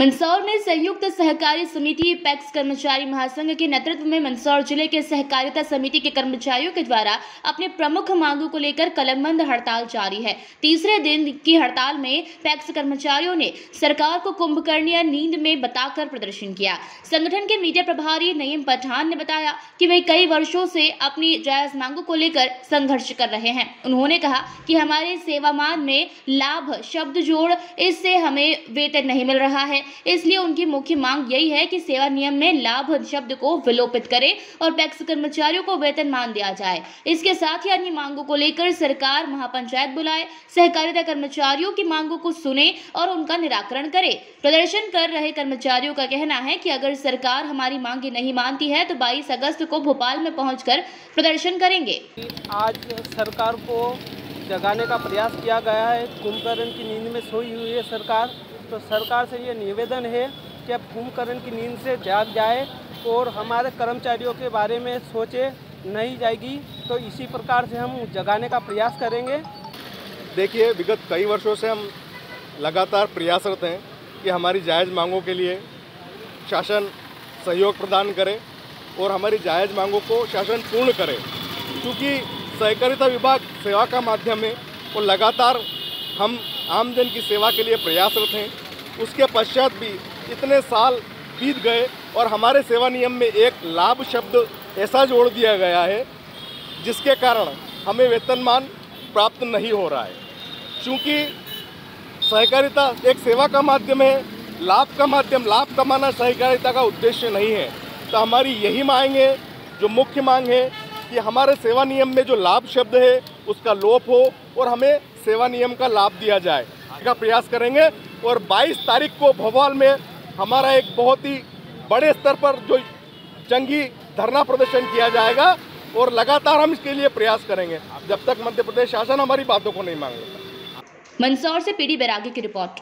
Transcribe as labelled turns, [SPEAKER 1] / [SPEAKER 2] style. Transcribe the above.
[SPEAKER 1] मंदसौर में संयुक्त सहकारी समिति, पैक्स कर्मचारी महासंघ के नेतृत्व में मंदसौर ज़िले के सहकारिता समिति के कर्मचारियों के द्वारा अपने प्रमुख मांगों को लेकर कलमबंद हड़ताल जारी है। तीसरे दिन की हड़ताल में पैक्स कर्मचारियों ने सरकार को कुंभकर्णीय नींद में बताकर प्रदर्शन किया। संगठन के मीडिया प्रभारी नईम पठान ने बताया कि वे कई वर्षों से अपनी जायज़ मांगों को लेकर संघर्ष कर रहे हैं। उन्होंने कहा कि हमारे सेवामान में लाभ, शब्द जोड़, इससे हमें वेतन नहीं मिल रहा है। इसलिए उनकी मुख्य मांग यही है कि सेवा नियम में लाभ शब्द को विलोपित करें और पैक्स कर्मचारियों को वेतन मान दिया जाए। इसके साथ ही अन्य मांगों को लेकर सरकार, महापंचायत बुलाए, सहकारिता कर्मचारियों की मांगों को सुने और उनका निराकरण करे। प्रदर्शन कर रहे कर्मचारियों का कहना है की अगर सरकार हमारी मांगे नहीं मानती है तो 22 अगस्त को भोपाल में पहुंचकर प्रदर्शन करेंगे।
[SPEAKER 2] आज सरकार को जगाने का प्रयास किया गया है। कुंभकर्ण की नींद में सोई हुई है सरकार। तो सरकार से ये निवेदन है कि अब कुंभकर्ण की नींद से जाग जाए और हमारे कर्मचारियों के बारे में सोचे नहीं जाएगी। तो इसी प्रकार से हम जगाने का प्रयास करेंगे।
[SPEAKER 3] देखिए, विगत कई वर्षों से हम लगातार प्रयासरत हैं कि हमारी जायज़ मांगों के लिए शासन सहयोग प्रदान करे और हमारी जायज़ मांगों को शासन पूर्ण करे। क्योंकि सहकारिता विभाग सेवा का माध्यम है और लगातार हम आमजन की सेवा के लिए प्रयासरत हैं। उसके पश्चात भी इतने साल बीत गए और हमारे सेवा नियम में एक लाभ शब्द ऐसा जोड़ दिया गया है, जिसके कारण हमें वेतनमान प्राप्त नहीं हो रहा है। क्योंकि सहकारिता एक सेवा का माध्यम है, लाभ का माध्यम, लाभ कमाना सहकारिता का उद्देश्य नहीं है तो हमारी यही मांग है, जो मुख्य मांग है कि हमारे सेवा नियम में जो लाभ शब्द है, उसका लोप हो और हमें सेवा नियम का लाभ दिया जाए। का प्रयास करेंगे और 22 तारीख को भोपाल में हमारा एक बहुत ही बड़े स्तर पर जो जंगी धरना प्रदर्शन किया जाएगा और लगातार हम इसके लिए प्रयास करेंगे। जब तक मध्य प्रदेश शासन हमारी बातों को नहीं मांग लेता
[SPEAKER 1] मंदसौर से पीडी बैरागी की रिपोर्ट।